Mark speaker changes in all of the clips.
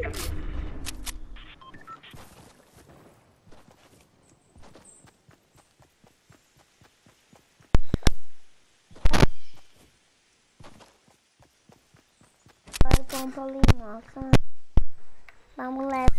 Speaker 1: Vamos para o Vamos, leve.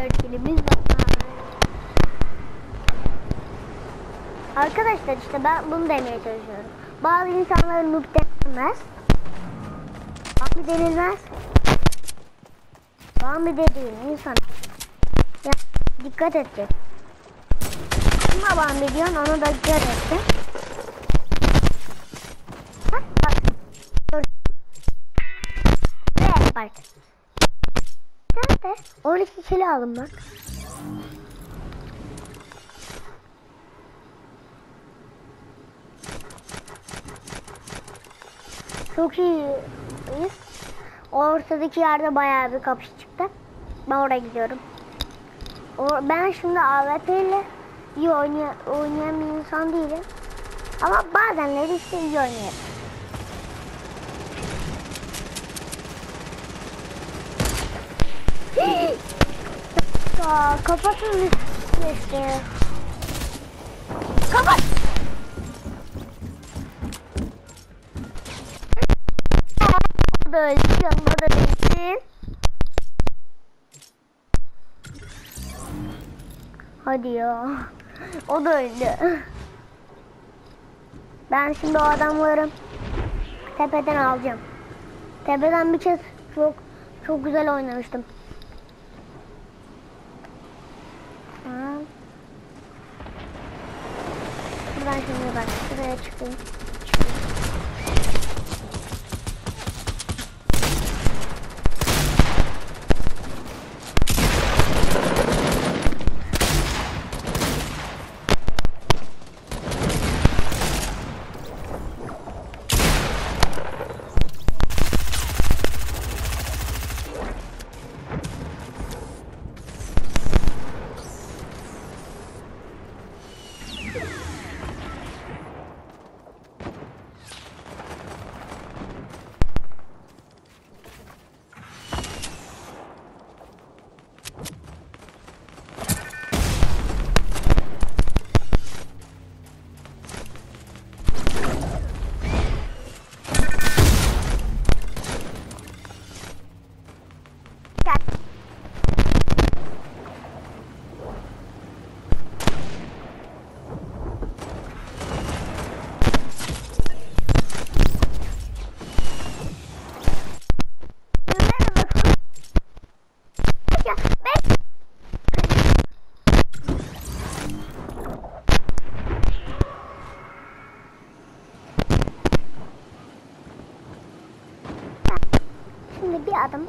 Speaker 1: Var. Arkadaşlar işte ben bunu demeye çalışıyorum. Bazı insanlar noob denilmez. Bambi denilmez. Bambi dediğin insan. Ya dikkat edecek. Kime Bambi diyorsun ona da dikkat edecek. Bak bak. Dur. Ve bak. Nerede? 12 kilo aldım bak. Çok iyiyiz. Ortadaki yerde bayağı bir kapış çıktı. Ben oraya gidiyorum. Ben şimdi AWP ile iyi oynay oynayan bir insan değilim. Ama bazenleri işte iyi oynarım. Ya kapatın üstüne. Kapat. Yanıma da değsin. Hadi ya. O da öldü. Ben şimdi o adamları tepeden alacağım. Tepeden bir kez çok çok güzel oynamıştım. faster. Şimdi bir adam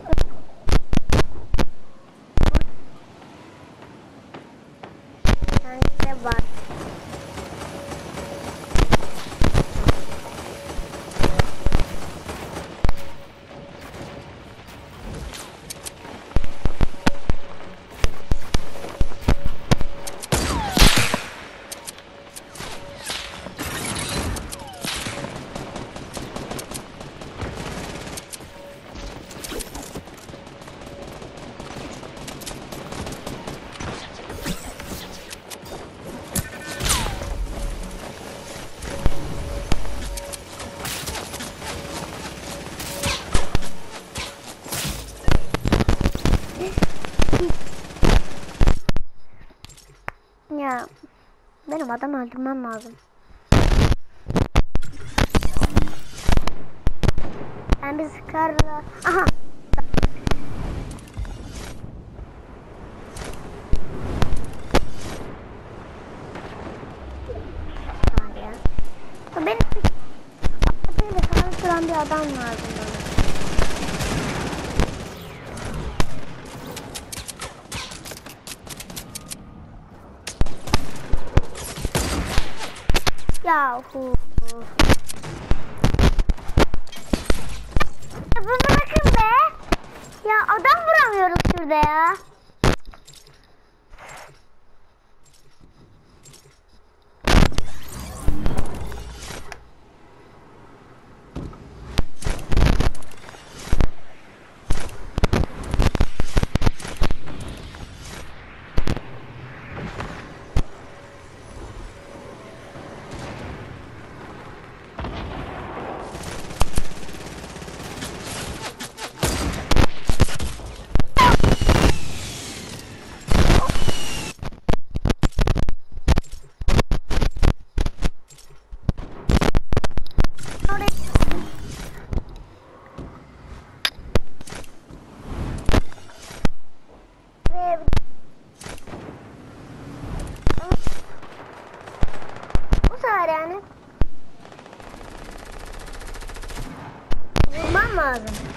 Speaker 1: benim adam öldürmem lazım. Ben bir sıkarla... Aha! Ya Benim böyle sana bir adam lazım 자꾸 Claro.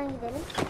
Speaker 1: Arkadan gidelim.